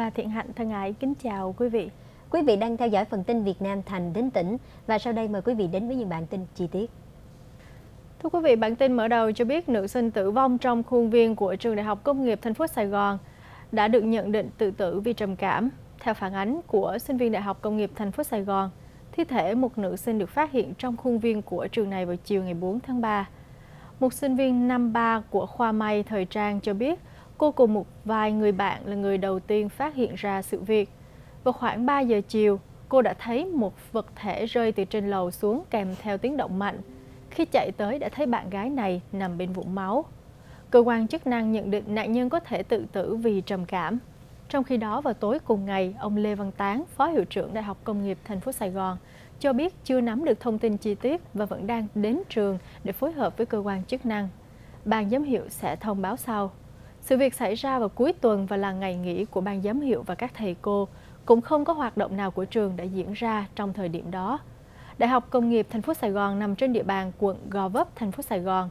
Và Thiện Hạnh thân ái kính chào quý vị. Quý vị đang theo dõi phần tin Việt Nam Thành đến tỉnh và sau đây mời quý vị đến với những bản tin chi tiết. Thưa quý vị, bản tin mở đầu cho biết nữ sinh tử vong trong khuôn viên của trường Đại học Công nghiệp thành phố Sài Gòn đã được nhận định tự tử vì trầm cảm. Theo phản ánh của sinh viên Đại học Công nghiệp thành phố Sài Gòn, thi thể một nữ sinh được phát hiện trong khuôn viên của trường này vào chiều ngày 4 tháng 3. Một sinh viên năm 3 của khoa may thời trang cho biết cô cùng một vài người bạn là người đầu tiên phát hiện ra sự việc. Vào khoảng 3 giờ chiều, cô đã thấy một vật thể rơi từ trên lầu xuống kèm theo tiếng động mạnh. Khi chạy tới đã thấy bạn gái này nằm bên vũng máu. Cơ quan chức năng nhận định nạn nhân có thể tự tử vì trầm cảm. Trong khi đó vào tối cùng ngày, ông Lê Văn Tán, Phó Hiệu trưởng Đại học Công nghiệp thành phố Sài Gòn, cho biết chưa nắm được thông tin chi tiết và vẫn đang đến trường để phối hợp với cơ quan chức năng. Ban giám hiệu sẽ thông báo sau. Sự việc xảy ra vào cuối tuần và là ngày nghỉ của ban giám hiệu và các thầy cô, cũng không có hoạt động nào của trường đã diễn ra trong thời điểm đó. Đại học Công nghiệp thành phố Sài Gòn nằm trên địa bàn quận Gò Vấp, thành phố Sài Gòn.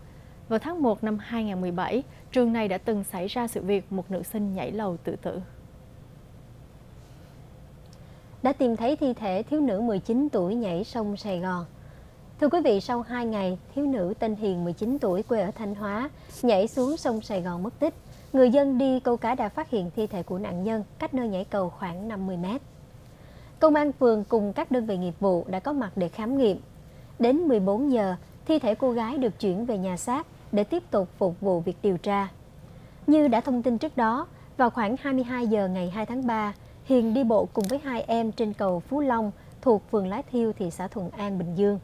Vào tháng 1 năm 2017, trường này đã từng xảy ra sự việc một nữ sinh nhảy lầu tự tử. Đã tìm thấy thi thể thiếu nữ 19 tuổi nhảy sông Sài Gòn. Thưa quý vị, sau 2 ngày, thiếu nữ tên Hiền 19 tuổi quê ở Thanh Hóa nhảy xuống sông Sài Gòn mất tích. Người dân đi câu cá đã phát hiện thi thể của nạn nhân cách nơi nhảy cầu khoảng 50 mét. Công an phường cùng các đơn vị nghiệp vụ đã có mặt để khám nghiệm. Đến 14 giờ, thi thể cô gái được chuyển về nhà xác để tiếp tục phục vụ việc điều tra. Như đã thông tin trước đó, vào khoảng 22 giờ ngày 2 tháng 3, Hiền đi bộ cùng với hai em trên cầu Phú Long thuộc phường Lái Thiêu, thị xã Thuận An, Bình Dương.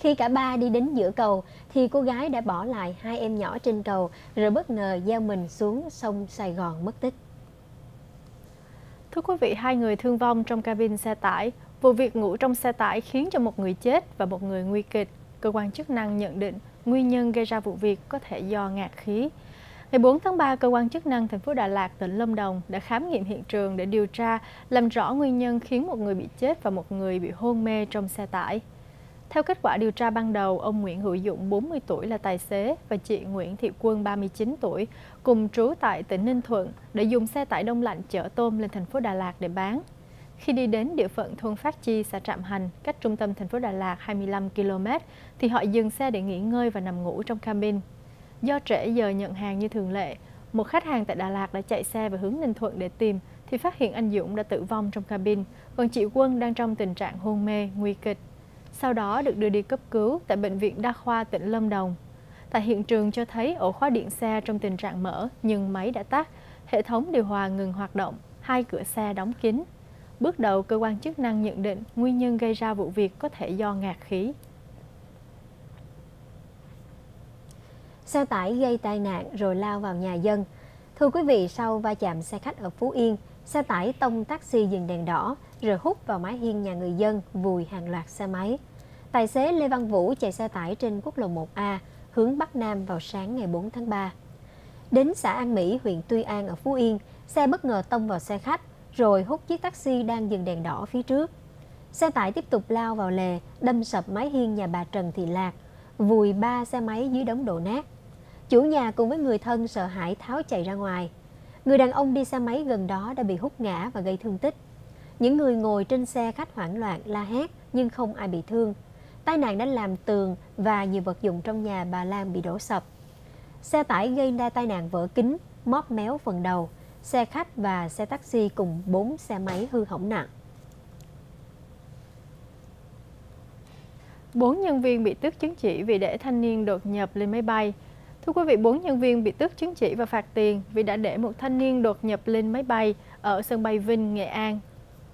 Khi cả ba đi đến giữa cầu thì cô gái đã bỏ lại hai em nhỏ trên cầu rồi bất ngờ gieo mình xuống sông Sài Gòn mất tích. Thưa quý vị, hai người thương vong trong cabin xe tải. Vụ việc ngủ trong xe tải khiến cho một người chết và một người nguy kịch. Cơ quan chức năng nhận định nguyên nhân gây ra vụ việc có thể do ngạt khí. Ngày 4 tháng 3, cơ quan chức năng thành phố Đà Lạt, tỉnh Lâm Đồng đã khám nghiệm hiện trường để điều tra, làm rõ nguyên nhân khiến một người bị chết và một người bị hôn mê trong xe tải. Theo kết quả điều tra ban đầu, ông Nguyễn Hữu Dụng 40 tuổi là tài xế và chị Nguyễn Thị Quân 39 tuổi cùng trú tại tỉnh Ninh Thuận đã dùng xe tải đông lạnh chở tôm lên thành phố Đà Lạt để bán. Khi đi đến địa phận thôn Phát Chi, xã Trạm Hành, cách trung tâm thành phố Đà Lạt 25 km, thì họ dừng xe để nghỉ ngơi và nằm ngủ trong cabin. Do trễ giờ nhận hàng như thường lệ, một khách hàng tại Đà Lạt đã chạy xe về hướng Ninh Thuận để tìm thì phát hiện anh Dũng đã tử vong trong cabin, còn chị Quân đang trong tình trạng hôn mê, nguy kịch sau đó được đưa đi cấp cứu tại Bệnh viện Đa khoa tỉnh Lâm Đồng. Tại hiện trường cho thấy ổ khóa điện xe trong tình trạng mở nhưng máy đã tắt, hệ thống điều hòa ngừng hoạt động, hai cửa xe đóng kín. Bước đầu, cơ quan chức năng nhận định nguyên nhân gây ra vụ việc có thể do ngạt khí. Xe tải gây tai nạn rồi lao vào nhà dân. Thưa quý vị, sau va chạm xe khách ở Phú Yên, xe tải tông taxi dừng đèn đỏ rồi hút vào mái hiên nhà người dân, vùi hàng loạt xe máy. Tài xế Lê Văn Vũ chạy xe tải trên quốc lộ 1A hướng Bắc Nam vào sáng ngày 4 tháng 3. Đến xã An Mỹ, huyện Tuy An ở Phú Yên, xe bất ngờ tông vào xe khách rồi hút chiếc taxi đang dừng đèn đỏ phía trước. Xe tải tiếp tục lao vào lề, đâm sập mái hiên nhà bà Trần Thị Lạc, vùi ba xe máy dưới đống đổ nát. Chủ nhà cùng với người thân sợ hãi tháo chạy ra ngoài. Người đàn ông đi xe máy gần đó đã bị hút ngã và gây thương tích. Những người ngồi trên xe khách hoảng loạn la hét nhưng không ai bị thương. Tai nạn đã làm tường và nhiều vật dụng trong nhà bà Lan bị đổ sập. Xe tải gây ra tai nạn vỡ kính, móp méo phần đầu. Xe khách và xe taxi cùng 4 xe máy hư hỏng nặng. Bốn nhân viên bị tước chứng chỉ vì để thanh niên đột nhập lên máy bay. Thưa quý vị, bốn nhân viên bị tước chứng chỉ và phạt tiền vì đã để một thanh niên đột nhập lên máy bay ở sân bay Vinh, Nghệ An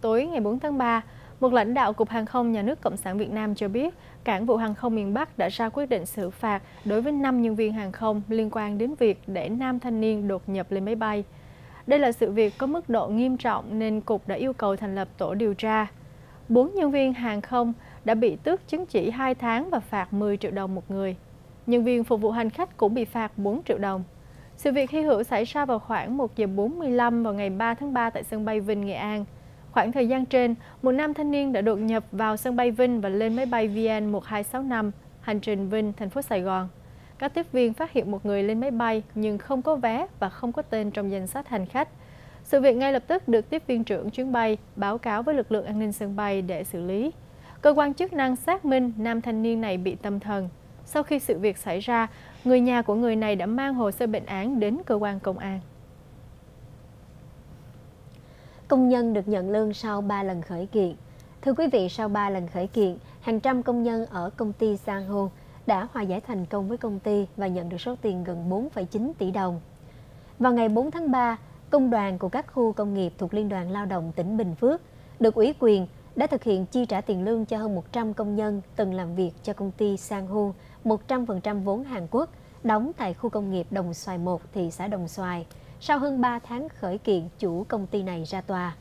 tối ngày 4 tháng 3, một lãnh đạo Cục Hàng không Nhà nước Cộng sản Việt Nam cho biết, Cảng vụ Hàng không miền Bắc đã ra quyết định xử phạt đối với 5 nhân viên hàng không liên quan đến việc để nam thanh niên đột nhập lên máy bay. Đây là sự việc có mức độ nghiêm trọng nên Cục đã yêu cầu thành lập tổ điều tra. Bốn nhân viên hàng không đã bị tước chứng chỉ 2 tháng và phạt 10 triệu đồng một người. Nhân viên phục vụ hành khách cũng bị phạt 4 triệu đồng. Sự việc hy hữu xảy ra vào khoảng 1 giờ 45 vào ngày 3 tháng 3 tại sân bay Vinh, Nghệ An. Khoảng thời gian trên, một nam thanh niên đã đột nhập vào sân bay Vinh và lên máy bay VN 1265, hành trình Vinh, thành phố Sài Gòn. Các tiếp viên phát hiện một người lên máy bay nhưng không có vé và không có tên trong danh sách hành khách. Sự việc ngay lập tức được tiếp viên trưởng chuyến bay báo cáo với lực lượng an ninh sân bay để xử lý. Cơ quan chức năng xác minh nam thanh niên này bị tâm thần. Sau khi sự việc xảy ra, người nhà của người này đã mang hồ sơ bệnh án đến cơ quan công an. Công nhân được nhận lương sau 3 lần khởi kiện. Thưa quý vị, sau 3 lần khởi kiện, hàng trăm công nhân ở công ty Sang Hô đã hòa giải thành công với công ty và nhận được số tiền gần 4,9 tỷ đồng. Vào ngày 4 tháng 3, công đoàn của các khu công nghiệp thuộc Liên đoàn Lao động tỉnh Bình Phước được ủy quyền đã thực hiện chi trả tiền lương cho hơn 100 công nhân từng làm việc cho công ty Sang Hu 100% vốn Hàn Quốc đóng tại khu công nghiệp Đồng Xoài 1, thị xã Đồng Xoài, sau hơn 3 tháng khởi kiện chủ công ty này ra tòa.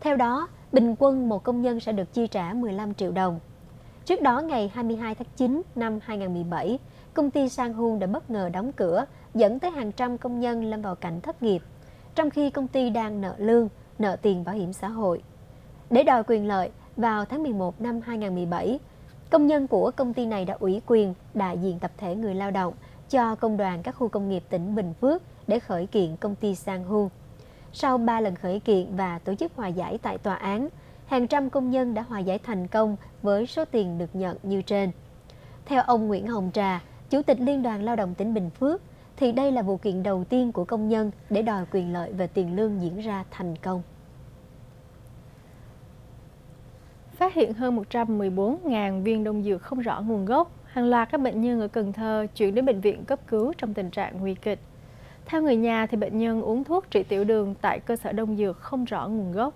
Theo đó, bình quân một công nhân sẽ được chi trả 15 triệu đồng. Trước đó, ngày 22 tháng 9 năm 2017, công ty Sang Hung đã bất ngờ đóng cửa, dẫn tới hàng trăm công nhân lâm vào cảnh thất nghiệp, trong khi công ty đang nợ lương, nợ tiền bảo hiểm xã hội. Để đòi quyền lợi, vào tháng 11 năm 2017, công nhân của công ty này đã ủy quyền đại diện tập thể người lao động cho công đoàn các khu công nghiệp tỉnh Bình Phước để khởi kiện công ty Sang Hu. Sau 3 lần khởi kiện và tổ chức hòa giải tại tòa án, hàng trăm công nhân đã hòa giải thành công với số tiền được nhận như trên. Theo ông Nguyễn Hồng Trà, Chủ tịch Liên đoàn Lao động tỉnh Bình Phước, thì đây là vụ kiện đầu tiên của công nhân để đòi quyền lợi về tiền lương diễn ra thành công. Phát hiện hơn 114.000 viên đông dược không rõ nguồn gốc, hàng loạt các bệnh nhân ở Cần Thơ chuyển đến bệnh viện cấp cứu trong tình trạng nguy kịch. Theo người nhà thì bệnh nhân uống thuốc trị tiểu đường tại cơ sở đông dược không rõ nguồn gốc.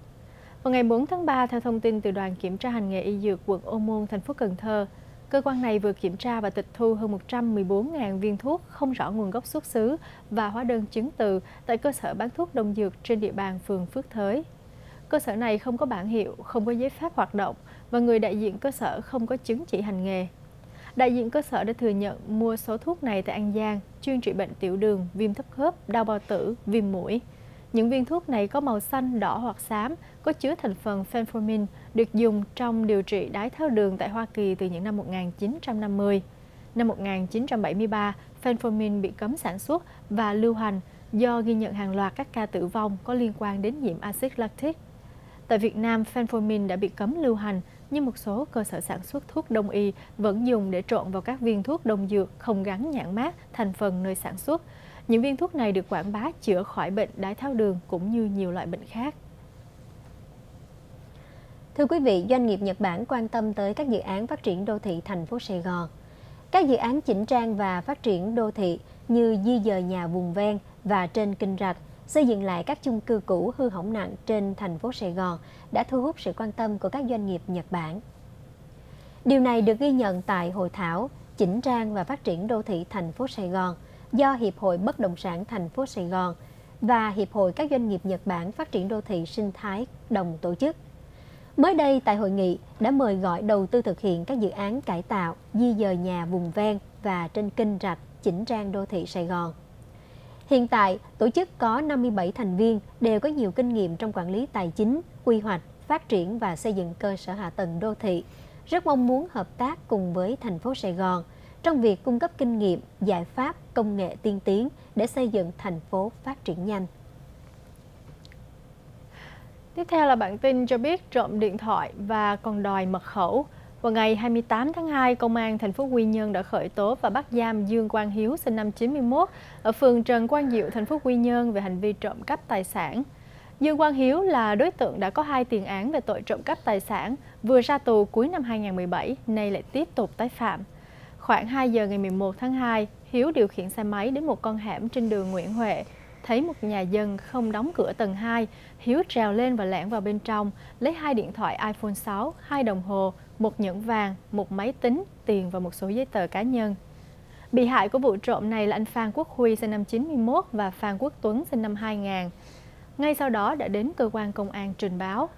Vào ngày 4 tháng 3, theo thông tin từ đoàn kiểm tra hành nghề y dược quận Ô Môn, thành phố Cần Thơ, cơ quan này vừa kiểm tra và tịch thu hơn 114.000 viên thuốc không rõ nguồn gốc xuất xứ và hóa đơn chứng từ tại cơ sở bán thuốc đông dược trên địa bàn phường Phước Thới. Cơ sở này không có bản hiệu, không có giấy phép hoạt động và người đại diện cơ sở không có chứng chỉ hành nghề. Đại diện cơ sở đã thừa nhận mua số thuốc này tại An Giang, chuyên trị bệnh tiểu đường, viêm thấp khớp, đau bao tử, viêm mũi. Những viên thuốc này có màu xanh, đỏ hoặc xám, có chứa thành phần phenformin, được dùng trong điều trị đái tháo đường tại Hoa Kỳ từ những năm 1950. Năm 1973, phenformin bị cấm sản xuất và lưu hành do ghi nhận hàng loạt các ca tử vong có liên quan đến nhiễm axit lactic. Tại Việt Nam, phenformin đã bị cấm lưu hành, nhưng một số cơ sở sản xuất thuốc đông y vẫn dùng để trộn vào các viên thuốc đông dược không gắn nhãn mát thành phần nơi sản xuất. Những viên thuốc này được quảng bá chữa khỏi bệnh đái tháo đường cũng như nhiều loại bệnh khác. Thưa quý vị, doanh nghiệp Nhật Bản quan tâm tới các dự án phát triển đô thị thành phố Sài Gòn. Các dự án chỉnh trang và phát triển đô thị như di dời nhà vùng ven và trên kênh rạch xây dựng lại các chung cư cũ hư hỏng nặng trên thành phố Sài Gòn đã thu hút sự quan tâm của các doanh nghiệp Nhật Bản. Điều này được ghi nhận tại hội thảo chỉnh trang và phát triển đô thị thành phố Sài Gòn do Hiệp hội Bất động sản thành phố Sài Gòn và Hiệp hội các doanh nghiệp Nhật Bản phát triển đô thị sinh thái đồng tổ chức. Mới đây tại hội nghị đã mời gọi đầu tư thực hiện các dự án cải tạo, di dời nhà vùng ven và trên kênh rạch chỉnh trang đô thị Sài Gòn. Hiện tại, tổ chức có 57 thành viên đều có nhiều kinh nghiệm trong quản lý tài chính, quy hoạch, phát triển và xây dựng cơ sở hạ tầng đô thị. Rất mong muốn hợp tác cùng với thành phố Sài Gòn trong việc cung cấp kinh nghiệm, giải pháp, công nghệ tiên tiến để xây dựng thành phố phát triển nhanh. Tiếp theo là bản tin cho biết trộm điện thoại và còn đòi mật khẩu. Vào ngày 28 tháng 2, Công an thành phố Quy Nhơn đã khởi tố và bắt giam Dương Quang Hiếu sinh năm 91 ở phường Trần Quang Diệu, thành phố Quy Nhơn về hành vi trộm cắp tài sản. Dương Quang Hiếu là đối tượng đã có hai tiền án về tội trộm cắp tài sản, vừa ra tù cuối năm 2017, nay lại tiếp tục tái phạm. Khoảng 2 giờ ngày 11 tháng 2, Hiếu điều khiển xe máy đến một con hẻm trên đường Nguyễn Huệ, thấy một nhà dân không đóng cửa tầng 2, Hiếu trèo lên và lẻn vào bên trong, lấy hai điện thoại iPhone 6, hai đồng hồ, một nhẫn vàng, một máy tính, tiền và một số giấy tờ cá nhân. Bị hại của vụ trộm này là anh Phan Quốc Huy sinh năm 91 và Phan Quốc Tuấn sinh năm 2000. Ngay sau đó đã đến cơ quan công an trình báo.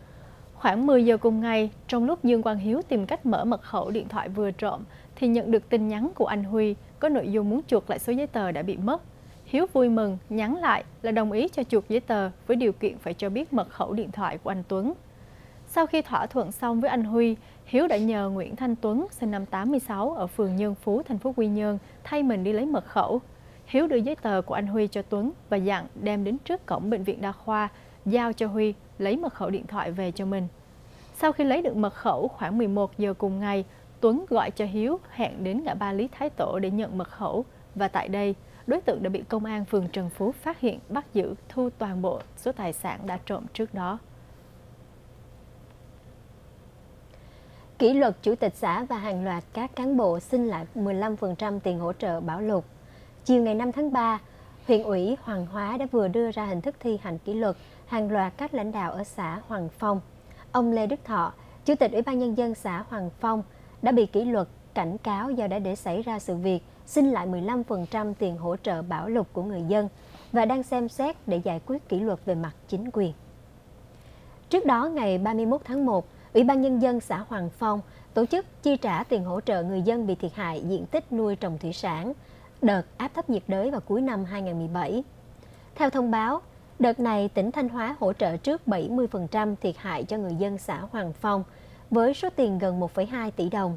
Khoảng 10 giờ cùng ngày, trong lúc Dương Quang Hiếu tìm cách mở mật khẩu điện thoại vừa trộm, thì nhận được tin nhắn của anh Huy có nội dung muốn chuộc lại số giấy tờ đã bị mất. Hiếu vui mừng, nhắn lại là đồng ý cho chuộc giấy tờ với điều kiện phải cho biết mật khẩu điện thoại của anh Tuấn. Sau khi thỏa thuận xong với anh Huy, Hiếu đã nhờ Nguyễn Thanh Tuấn, sinh năm 86 ở phường Nhân Phú, thành phố Quy Nhơn, thay mình đi lấy mật khẩu. Hiếu đưa giấy tờ của anh Huy cho Tuấn và dặn đem đến trước cổng bệnh viện đa khoa, giao cho Huy lấy mật khẩu điện thoại về cho mình. Sau khi lấy được mật khẩu khoảng 11 giờ cùng ngày, Tuấn gọi cho Hiếu hẹn đến ngã ba Lý Thái Tổ để nhận mật khẩu và tại đây, đối tượng đã bị công an phường Trần Phú phát hiện bắt giữ thu toàn bộ số tài sản đã trộm trước đó. Kỷ luật chủ tịch xã và hàng loạt các cán bộ xin lại 15% tiền hỗ trợ bảo lục. Chiều ngày 5 tháng 3, huyện ủy Hoàng Hóa đã vừa đưa ra hình thức thi hành kỷ luật hàng loạt các lãnh đạo ở xã Hoàng Phong. Ông Lê Đức Thọ, Chủ tịch Ủy ban Nhân dân xã Hoàng Phong, đã bị kỷ luật cảnh cáo do đã để xảy ra sự việc xin lại 15% tiền hỗ trợ bảo lục của người dân và đang xem xét để giải quyết kỷ luật về mặt chính quyền. Trước đó, ngày 31 tháng 1, Ủy ban Nhân dân xã Hoàng Phong tổ chức chi trả tiền hỗ trợ người dân bị thiệt hại diện tích nuôi trồng thủy sản, đợt áp thấp nhiệt đới vào cuối năm 2017. Theo thông báo, đợt này tỉnh Thanh Hóa hỗ trợ trước 70% thiệt hại cho người dân xã Hoàng Phong với số tiền gần 1,2 tỷ đồng.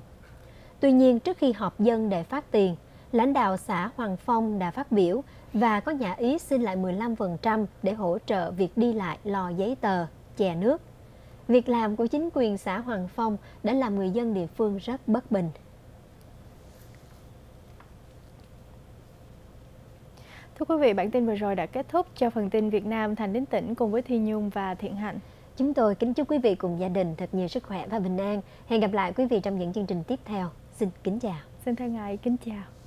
Tuy nhiên, trước khi họp dân để phát tiền, lãnh đạo xã Hoàng Phong đã phát biểu và có nhà ý xin lại 15% để hỗ trợ việc đi lại lò giấy tờ, chè nước. Việc làm của chính quyền xã Hoàng Phong đã làm người dân địa phương rất bất bình. Thưa quý vị, bản tin vừa rồi đã kết thúc cho phần tin Việt Nam Thành đến tỉnh cùng với Thi Nhung và Thiện Hạnh. Chúng tôi kính chúc quý vị cùng gia đình thật nhiều sức khỏe và bình an. Hẹn gặp lại quý vị trong những chương trình tiếp theo. Xin kính chào. Xin thân ái kính chào.